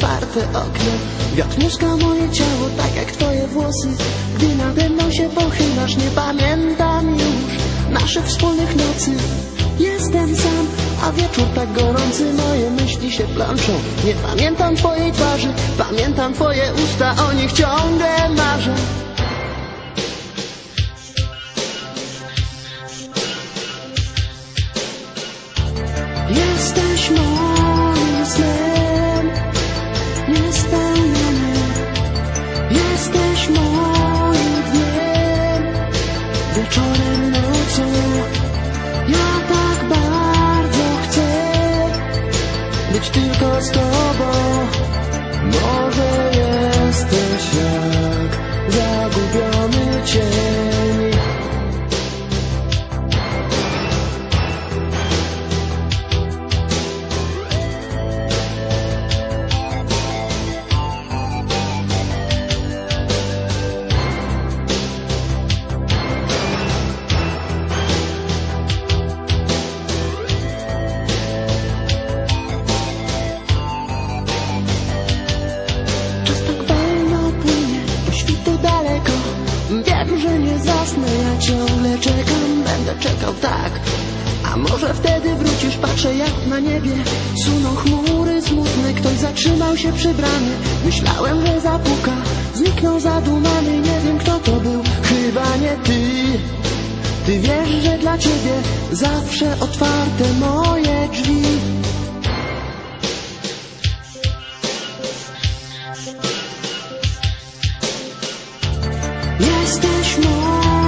otwarte okno. Wiatr muska moje ciało tak jak twoje włosy. Gdy nade mną się pochylasz nie pamiętam już Naszych wspólnych nocy. Jestem sam, a wieczór tak gorący Moje myśli się plączą. Nie pamiętam twojej twarzy Pamiętam twoje usta, o nich ciągle marzę Jesteś moim smell. Ciągle czekam Będę czekał tak. A może wtedy wrócisz, patrzę jak na niebie. Suną chmury smutne, ktoś zatrzymał się przy bramie. Myślałem, że zapuka, zniknął zadumany. Nie wiem kto to był, chyba nie ty. Ty wiesz, że dla ciebie zawsze otwarte moje drzwi. Jesteś moim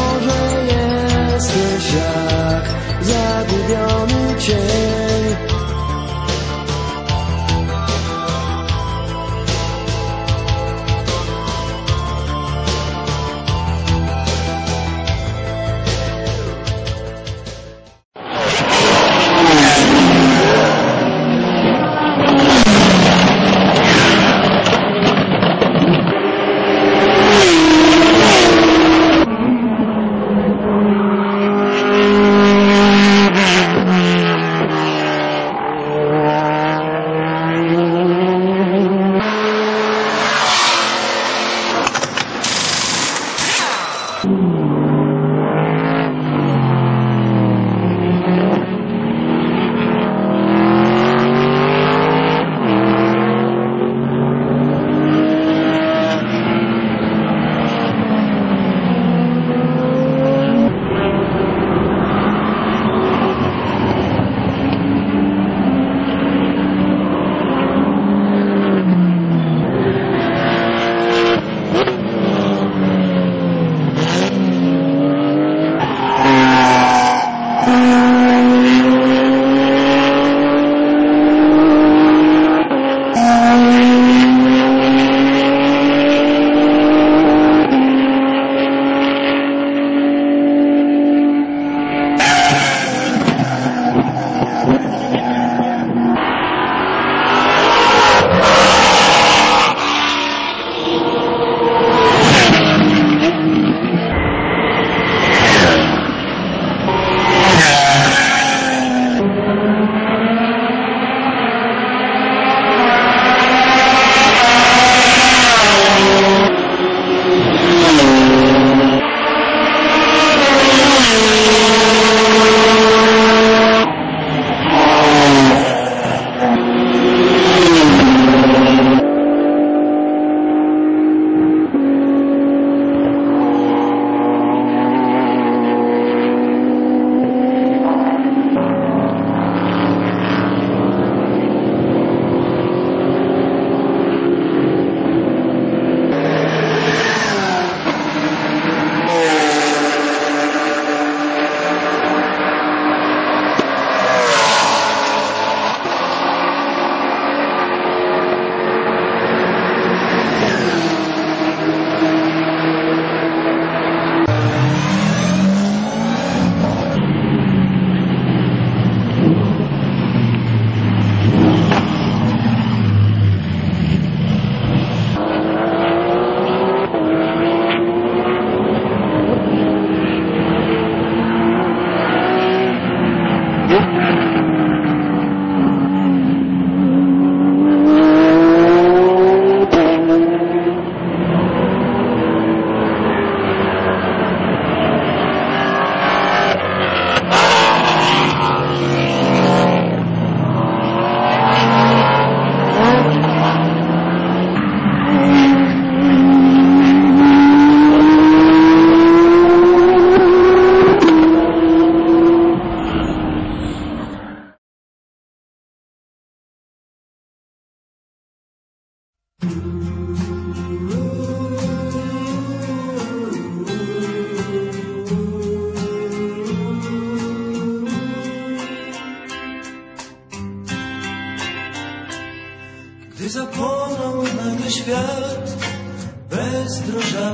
Może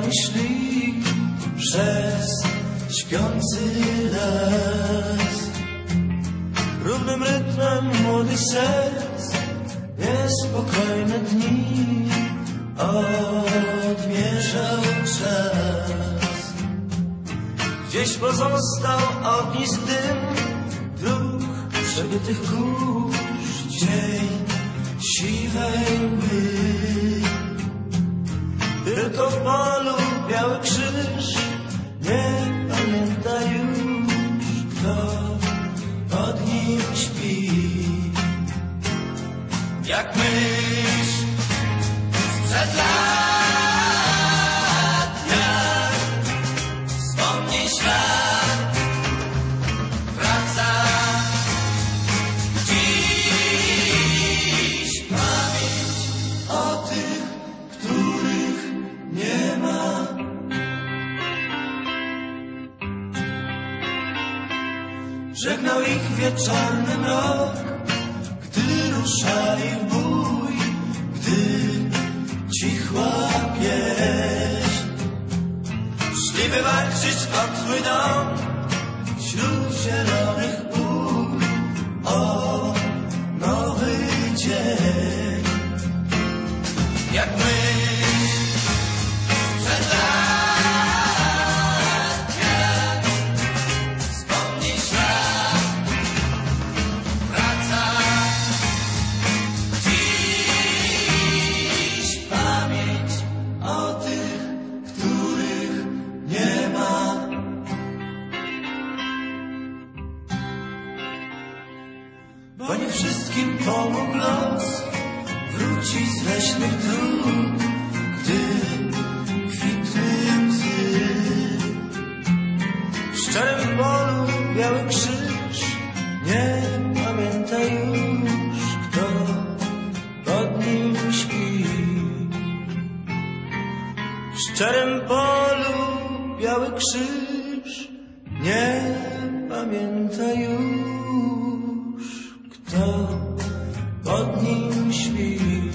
bezdrożami szli przez śpiący las. Równym rytmem młodych serc, niespokojne dni odmierzał czas. Gdzieś pozostał ognisk dym, przebytych kurz, dzień siwej mgły. Tylko w Żegnał ich wieczorny mrok, gdy ruszali w bój, gdy cichła pieśń. Szli wywalczyć o twój dom wśród zielonych biały krzyż nie pamięta już, kto pod nim śpi.